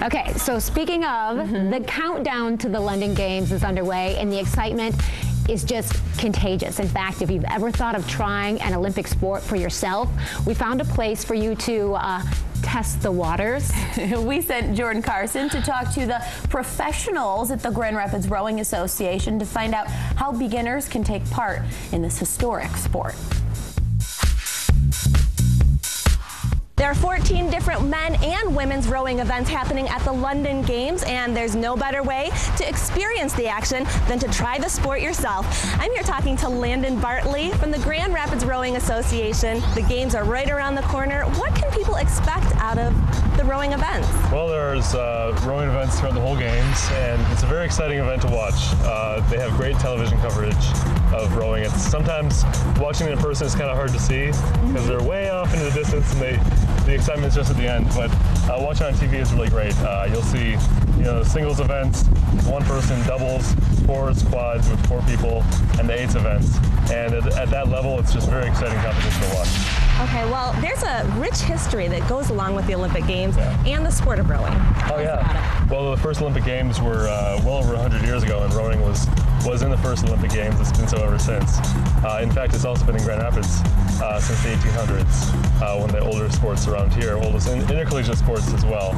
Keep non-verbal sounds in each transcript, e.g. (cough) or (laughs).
Okay, so speaking of, mm -hmm. the countdown to the London Games is underway, and the excitement is just contagious. In fact, if you've ever thought of trying an Olympic sport for yourself, we found a place for you to uh, test the waters. (laughs) we sent Jordan Carson to talk to the professionals at the Grand Rapids Rowing Association to find out how beginners can take part in this historic sport. There are 14 different men and women's rowing events happening at the London Games, and there's no better way to experience the action than to try the sport yourself. I'm here talking to Landon Bartley from the Grand Rapids Rowing Association. The games are right around the corner. What can people expect out of the rowing events? Well, there's uh, rowing events throughout the whole games, and it's a very exciting event to watch. Uh, they have great television coverage of rowing. It's sometimes watching it in person is kind of hard to see because they're way off into the distance and they the excitement's just at the end. But uh, watching on TV is really great. Uh, you'll see, you know, singles events, one person, doubles, fours, quads with four people, and the eights events. And at, at that level, it's just very exciting competition to watch. Okay, well, there's a rich history that goes along with the Olympic Games yeah. and the sport of rowing. Tell oh, yeah. Well, the first Olympic Games were uh, well over 100 years ago, and rowing was, was in the first Olympic Games. It's been so ever since. Uh, in fact, it's also been in Grand Rapids uh, since the 1800s, uh, one of the older sports around here, oldest intercollegiate sports as well.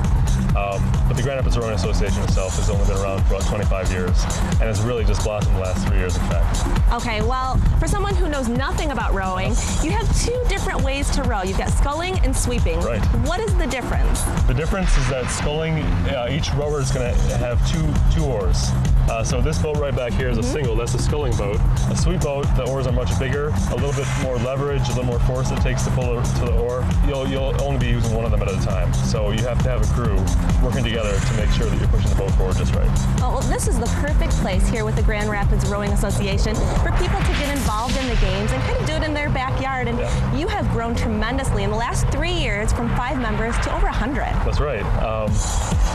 Um, but the Grand Rapids Rowing Association itself has only been around for about 25 years, and has really just blossomed the last three years, in fact. Okay, well, for someone who knows nothing about rowing, you have two different ways to row. You've got sculling and sweeping. Right. What is the difference? The difference is that sculling, uh, each rower is going to have two two oars. Uh, so this boat right back here is a mm -hmm. single. That's a sculling boat. A sweep boat, the oars are much bigger, a little bit more leverage, a little more force it takes to pull to the oar. You'll you'll only be using one of them at a time. So you have to have a crew working together to make sure that you're pushing the boat forward just right. Oh, well, this is the perfect place here with the Grand Rapids Rowing Association for people to get involved in the games and kind of do it in their backyard. And yeah. you have grown tremendously in the last three years from five members to over 100. That's right. Um,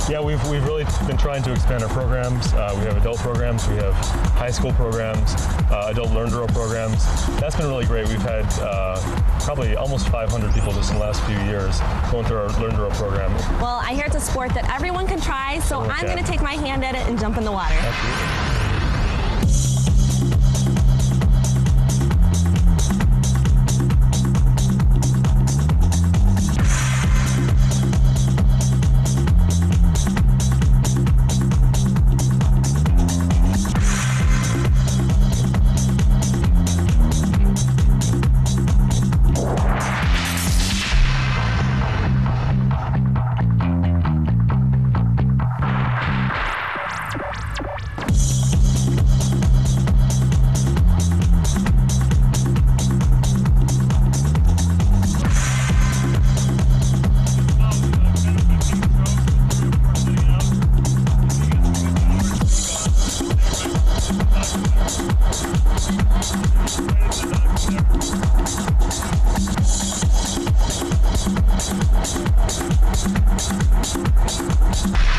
yeah, we've, we've really been trying to expand our programs. Uh, we have adult programs, we have high school programs, uh, adult learn to row programs. That's been really great. We've had uh, probably almost 500 people just in the last few years going through our learn to row program. Well, I hear it's a sport that everyone can try, so I'm going to take my hand at it and jump in the water. Absolutely. Podcast.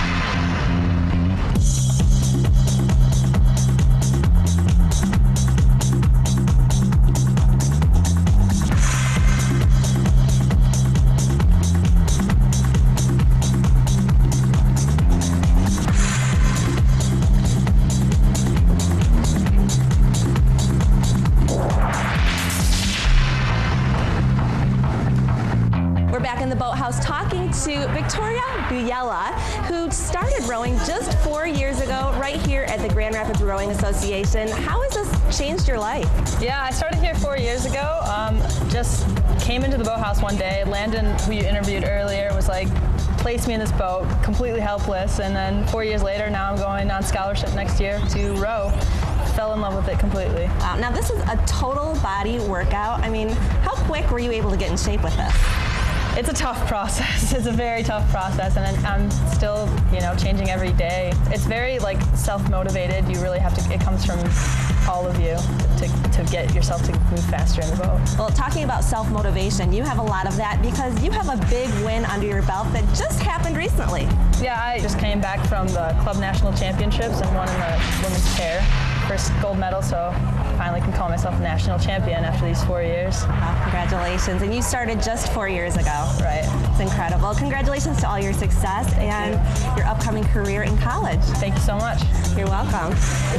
To Victoria Buyella, who started rowing just four years ago right here at the Grand Rapids Rowing Association. How has this changed your life? Yeah, I started here four years ago. Um, just came into the boathouse one day. Landon, who you interviewed earlier, was like, placed me in this boat, completely helpless. And then four years later, now I'm going on scholarship next year to row fell in love with it completely. Wow. Now this is a total body workout. I mean, how quick were you able to get in shape with this? It's a tough process. (laughs) It's a very tough process, and I'm still, you know, changing every day. It's very like self-motivated. You really have to. It comes from all of you to, to get yourself to move faster in the boat. Well, talking about self-motivation, you have a lot of that because you have a big win under your belt that just happened recently. Yeah, I just came back from the club national championships and won in the women's first gold medal, so finally can call myself a national champion after these four years. Wow, congratulations. And you started just four years ago. Right. It's incredible. Congratulations to all your success. Thank and you. you're upcoming career in college. Thank you so much. You're welcome.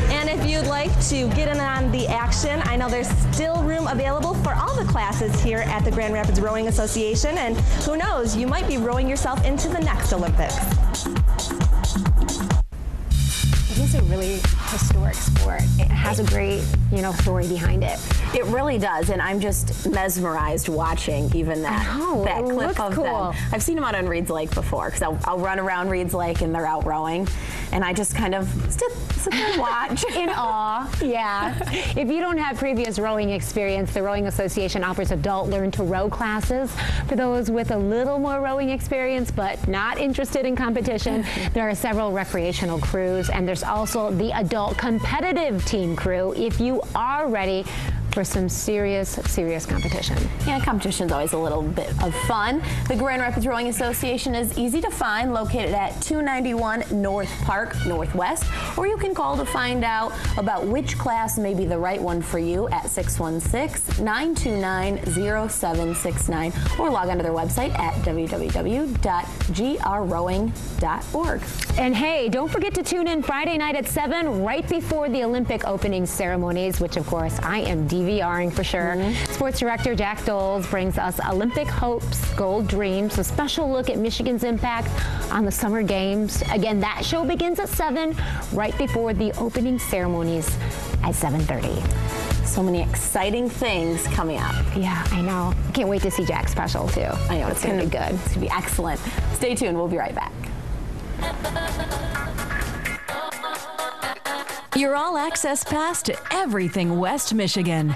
And if you'd like to get in on the action, I know there's still room available for all the classes here at the Grand Rapids Rowing Association, and who knows, you might be rowing yourself into the next Olympics. It is a really historic sport. It has a great, you know, story behind it. It really does, and I'm just mesmerized watching even that know, that clip of cool. them. I've seen them out on Reed's Lake before because I'll, I'll run around Reed's Lake and they're out rowing, and I just kind of sit, sit there and watch. (laughs) In awe, yeah. (laughs) If you don't have previous rowing experience, the Rowing Association offers adult learn to row classes for those with a little more rowing experience but not interested in competition. (laughs) There are several recreational crews, and there's also the adult competitive team crew if you are ready for some serious, serious competition. Yeah, competition's always a little bit of fun. The Grand Rapids Rowing Association is easy to find, located at 291 North Park Northwest, or you can call to find out about which class may be the right one for you at 616-929-0769 or log onto their website at www.grrowing.org. And hey, don't forget to tune in Friday night at 7, right before the Olympic opening ceremonies, which of course I am DVRing for sure. Mm-hmm. Sports director Jack Doles brings us Olympic hopes, gold dreams, a special look at Michigan's impact on the summer games. Again, that show begins at 7, right before the opening ceremonies at 7.30. So many exciting things coming up. Yeah, I know. Can't wait to see Jack's special too. I know it's gonna be good. It's gonna be excellent. Stay tuned. We'll be right back. Your all access pass to everything West Michigan.